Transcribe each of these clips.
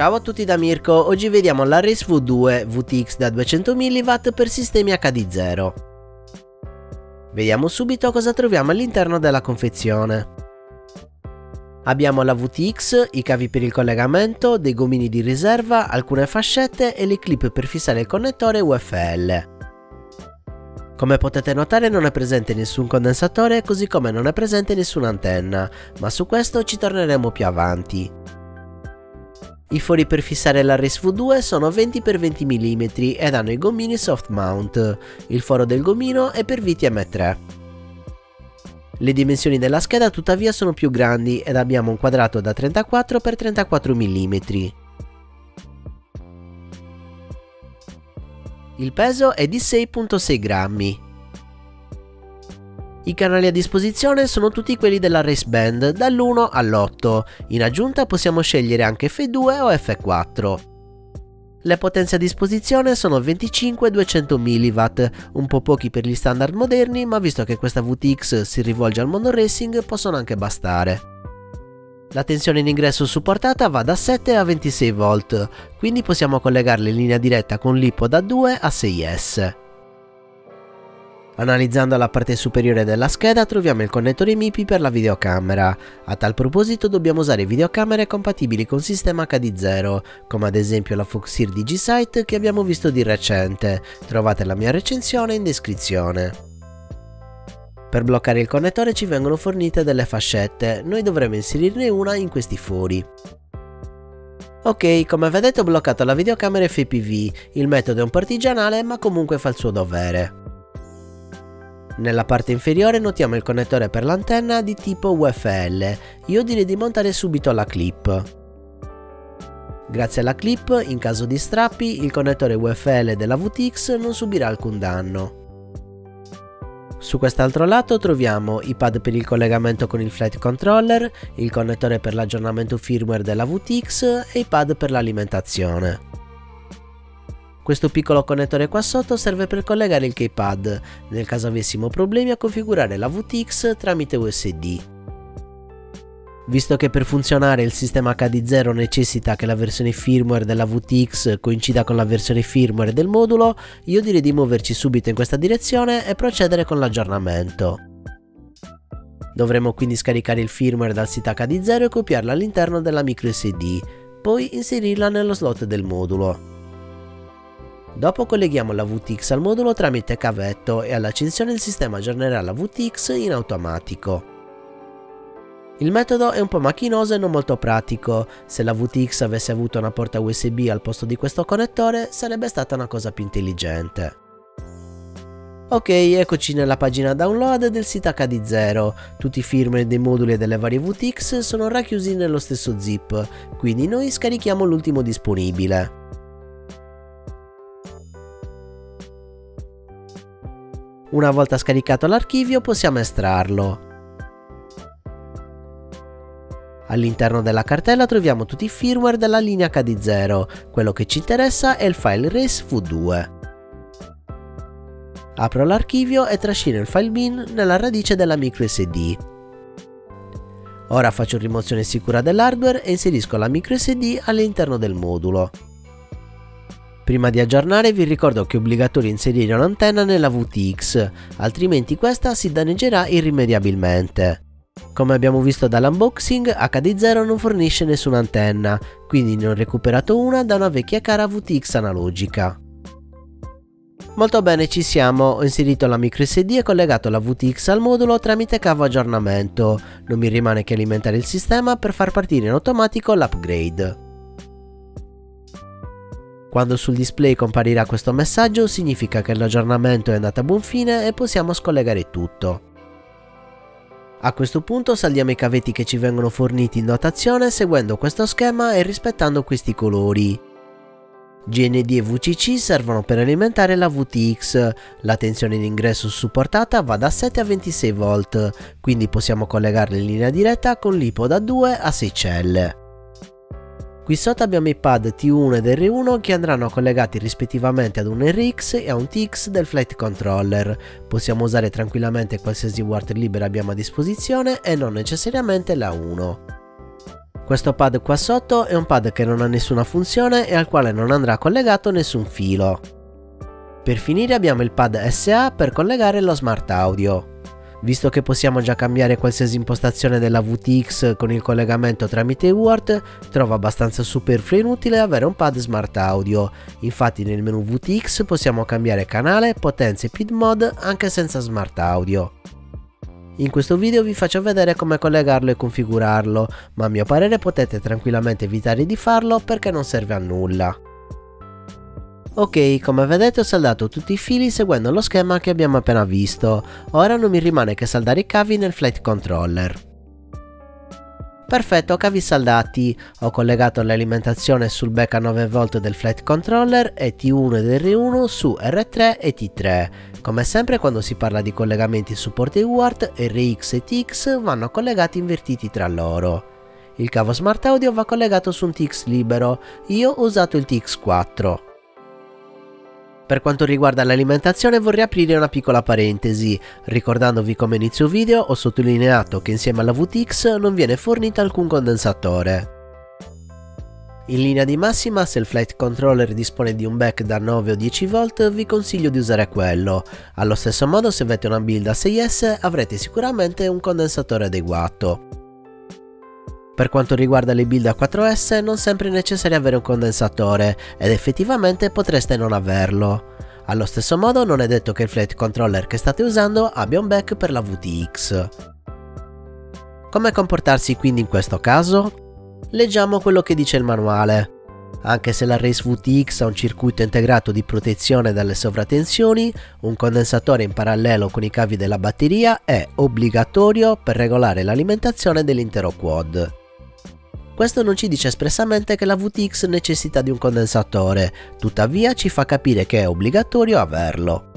Ciao a tutti da Mirko, oggi vediamo la Race V2 VTX da 200 mW per sistemi HD0. Vediamo subito cosa troviamo all'interno della confezione. Abbiamo la VTX, i cavi per il collegamento, dei gomini di riserva, alcune fascette e le clip per fissare il connettore UFL. Come potete notare non è presente nessun condensatore così come non è presente nessuna antenna, ma su questo ci torneremo più avanti. I fori per fissare la Race V2 sono 20x20 mm ed hanno i gommini soft mount. Il foro del gommino è per VTM3. Le dimensioni della scheda tuttavia sono più grandi ed abbiamo un quadrato da 34x34 mm. Il peso è di 6.6 grammi. I canali a disposizione sono tutti quelli della Race Band, dall'1 all'8. In aggiunta possiamo scegliere anche F2 o F4. Le potenze a disposizione sono 25-200 mW, un po' pochi per gli standard moderni, ma visto che questa VTX si rivolge al mondo racing possono anche bastare. La tensione in ingresso supportata va da 7 a 26 V, quindi possiamo collegarla in linea diretta con l'IPO da 2 a 6S. Analizzando la parte superiore della scheda troviamo il connettore MIPI per la videocamera. A tal proposito dobbiamo usare videocamere compatibili con sistema HD0, come ad esempio la Foxeer DigiSight che abbiamo visto di recente. Trovate la mia recensione in descrizione. Per bloccare il connettore ci vengono fornite delle fascette, noi dovremo inserirne una in questi fori. Ok, come vedete ho bloccato la videocamera FPV, il metodo è un po' artigianale ma comunque fa il suo dovere. Nella parte inferiore notiamo il connettore per l'antenna di tipo UFL, io direi di montare subito la clip. Grazie alla clip, in caso di strappi, il connettore UFL della VTX non subirà alcun danno. Su quest'altro lato troviamo i pad per il collegamento con il flight controller, il connettore per l'aggiornamento firmware della VTX e i pad per l'alimentazione. Questo piccolo connettore qua sotto serve per collegare il keypad, nel caso avessimo problemi a configurare la VTX tramite USB. Visto che per funzionare il sistema HD0 necessita che la versione firmware della VTX coincida con la versione firmware del modulo, io direi di muoverci subito in questa direzione e procedere con l'aggiornamento. Dovremo quindi scaricare il firmware dal sito HD0 e copiarlo all'interno della micro SD, poi inserirla nello slot del modulo. Dopo colleghiamo la VTX al modulo tramite cavetto e all'accensione il sistema aggiornerà la VTX in automatico. Il metodo è un po' macchinoso e non molto pratico, se la VTX avesse avuto una porta USB al posto di questo connettore sarebbe stata una cosa più intelligente. Ok, eccoci nella pagina download del sito HD0, tutti i firmware dei moduli e delle varie VTX sono racchiusi nello stesso zip, quindi noi scarichiamo l'ultimo disponibile. Una volta scaricato l'archivio possiamo estrarlo. All'interno della cartella troviamo tutti i firmware della linea HD0, quello che ci interessa è il file RACE V2. Apro l'archivio e trascino il file bin nella radice della microSD. Ora faccio rimozione sicura dell'hardware e inserisco la microSD all'interno del modulo. Prima di aggiornare vi ricordo che è obbligatorio inserire un'antenna nella VTX, altrimenti questa si danneggerà irrimediabilmente. Come abbiamo visto dall'unboxing, HD0 non fornisce nessuna antenna, quindi ne ho recuperato una da una vecchia cara VTX analogica. Molto bene ci siamo, ho inserito la microSD e collegato la VTX al modulo tramite cavo aggiornamento, non mi rimane che alimentare il sistema per far partire in automatico l'upgrade. Quando sul display comparirà questo messaggio significa che l'aggiornamento è andato a buon fine e possiamo scollegare tutto. A questo punto saldiamo i cavetti che ci vengono forniti in dotazione seguendo questo schema e rispettando questi colori. GND e VCC servono per alimentare la VTX, la tensione in ingresso supportata va da 7 a 26 V, quindi possiamo collegarla in linea diretta con l'IPO da 2 a 6 celle. Qui sotto abbiamo i pad T1 ed R1 che andranno collegati rispettivamente ad un RX e a un TX del flight controller. Possiamo usare tranquillamente qualsiasi word libera abbiamo a disposizione e non necessariamente la 1. Questo pad qua sotto è un pad che non ha nessuna funzione e al quale non andrà collegato nessun filo. Per finire abbiamo il pad SA per collegare lo smart audio. Visto che possiamo già cambiare qualsiasi impostazione della VTX con il collegamento tramite UART, trovo abbastanza superfluo e inutile avere un pad smart audio. Infatti nel menu VTX possiamo cambiare canale, potenza e PID mode anche senza smart audio. In questo video vi faccio vedere come collegarlo e configurarlo, ma a mio parere potete tranquillamente evitare di farlo perché non serve a nulla. Ok, come vedete ho saldato tutti i fili seguendo lo schema che abbiamo appena visto, ora non mi rimane che saldare i cavi nel flight controller. Perfetto, cavi saldati, ho collegato l'alimentazione sul back a 9V del flight controller e T1 ed R1 su R3 e T3. Come sempre quando si parla di collegamenti su porti UART, RX e TX vanno collegati invertiti tra loro. Il cavo smart audio va collegato su un TX libero, io ho usato il TX4. Per quanto riguarda l'alimentazione vorrei aprire una piccola parentesi, ricordandovi come inizio video ho sottolineato che insieme alla VTX non viene fornito alcun condensatore. In linea di massima se il flight controller dispone di un back da 9 o 10 volt vi consiglio di usare quello, allo stesso modo se avete una build a 6S avrete sicuramente un condensatore adeguato. Per quanto riguarda le build a 4S non sempre è necessario avere un condensatore ed effettivamente potreste non averlo. Allo stesso modo non è detto che il flight controller che state usando abbia un back per la VTX. Come comportarsi quindi in questo caso? Leggiamo quello che dice il manuale. Anche se la Race VTX ha un circuito integrato di protezione dalle sovratensioni, un condensatore in parallelo con i cavi della batteria è obbligatorio per regolare l'alimentazione dell'intero quad. Questo non ci dice espressamente che la VTX necessita di un condensatore, tuttavia ci fa capire che è obbligatorio averlo.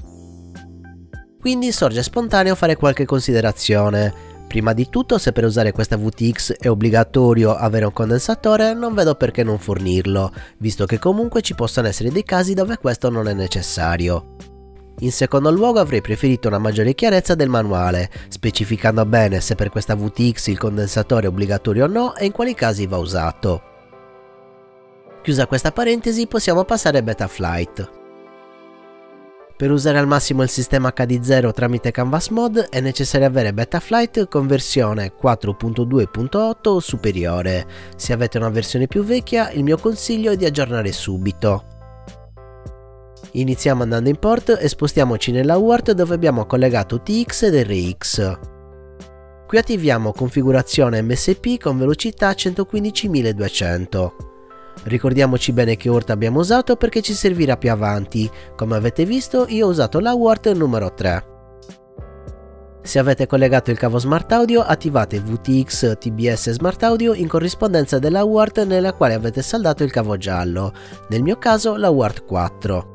Quindi sorge spontaneo fare qualche considerazione. Prima di tutto se per usare questa VTX è obbligatorio avere un condensatore non vedo perché non fornirlo, visto che comunque ci possono essere dei casi dove questo non è necessario. In secondo luogo avrei preferito una maggiore chiarezza del manuale, specificando bene se per questa VTX il condensatore è obbligatorio o no e in quali casi va usato. Chiusa questa parentesi possiamo passare a Betaflight. Per usare al massimo il sistema HD0 tramite Canvas Mod è necessario avere Betaflight con versione 4.2.8 o superiore. Se avete una versione più vecchia il mio consiglio è di aggiornare subito. Iniziamo andando in port e spostiamoci nella UART dove abbiamo collegato TX ed RX. Qui attiviamo configurazione MSP con velocità 115.200. Ricordiamoci bene che UART abbiamo usato perché ci servirà più avanti, come avete visto io ho usato la UART numero 3. Se avete collegato il cavo Smart Audio attivate VTX TBS Smart Audio in corrispondenza della UART nella quale avete saldato il cavo giallo, nel mio caso la UART 4.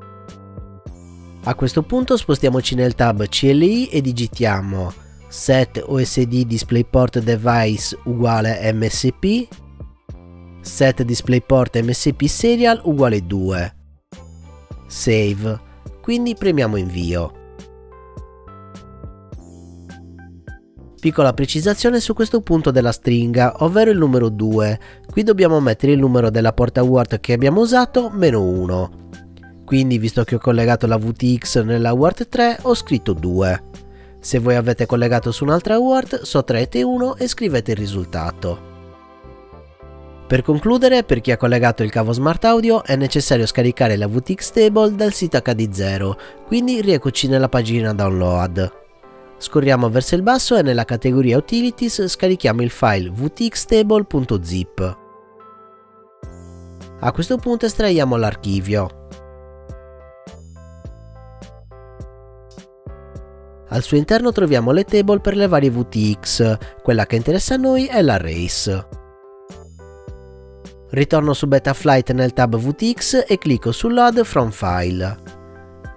A questo punto spostiamoci nel tab CLI e digitiamo set OSD DisplayPort Device uguale MSP set DisplayPort MSP Serial uguale 2 Save. Quindi premiamo invio. Piccola precisazione su questo punto della stringa, ovvero il numero 2. Qui dobbiamo mettere il numero della porta word che abbiamo usato, meno 1 quindi visto che ho collegato la VTX nella UART 3 ho scritto 2. Se voi avete collegato su un'altra UART sottraete 1 e scrivete il risultato. Per concludere, per chi ha collegato il cavo Smart Audio è necessario scaricare la VTX Table dal sito HD0, quindi rieccoci nella pagina download. Scorriamo verso il basso e nella categoria Utilities scarichiamo il file vtxtable.zip. A questo punto estraiamo l'archivio. Al suo interno troviamo le table per le varie VTX, quella che interessa a noi è la Race. Ritorno su Betaflight nel tab VTX e clicco su Load from File.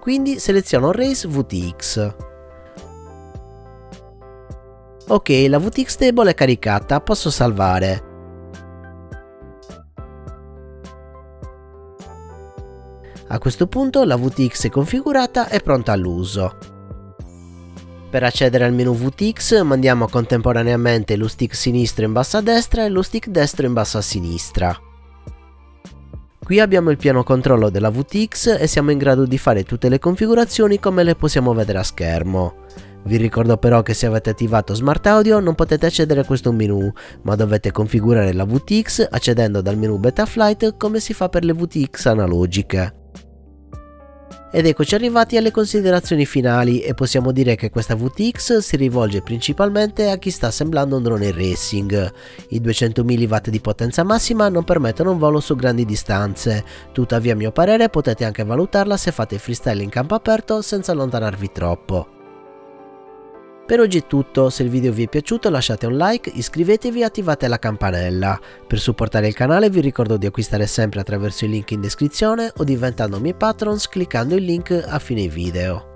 Quindi seleziono Race VTX. Ok, la VTX table è caricata, posso salvare. A questo punto la VTX è configurata e pronta all'uso. Per accedere al menu VTX mandiamo contemporaneamente lo stick sinistro in basso a destra e lo stick destro in basso a sinistra. Qui abbiamo il pieno controllo della VTX e siamo in grado di fare tutte le configurazioni come le possiamo vedere a schermo. Vi ricordo però che se avete attivato Smart Audio non potete accedere a questo menu, ma dovete configurare la VTX accedendo dal menu Betaflight come si fa per le VTX analogiche. Ed eccoci arrivati alle considerazioni finali e possiamo dire che questa VTX si rivolge principalmente a chi sta assemblando un drone racing. I 200 mW di potenza massima non permettono un volo su grandi distanze, tuttavia a mio parere potete anche valutarla se fate freestyle in campo aperto senza allontanarvi troppo. Per oggi è tutto, se il video vi è piaciuto lasciate un like, iscrivetevi e attivate la campanella. Per supportare il canale vi ricordo di acquistare sempre attraverso il link in descrizione o diventando miei patrons cliccando il link a fine video.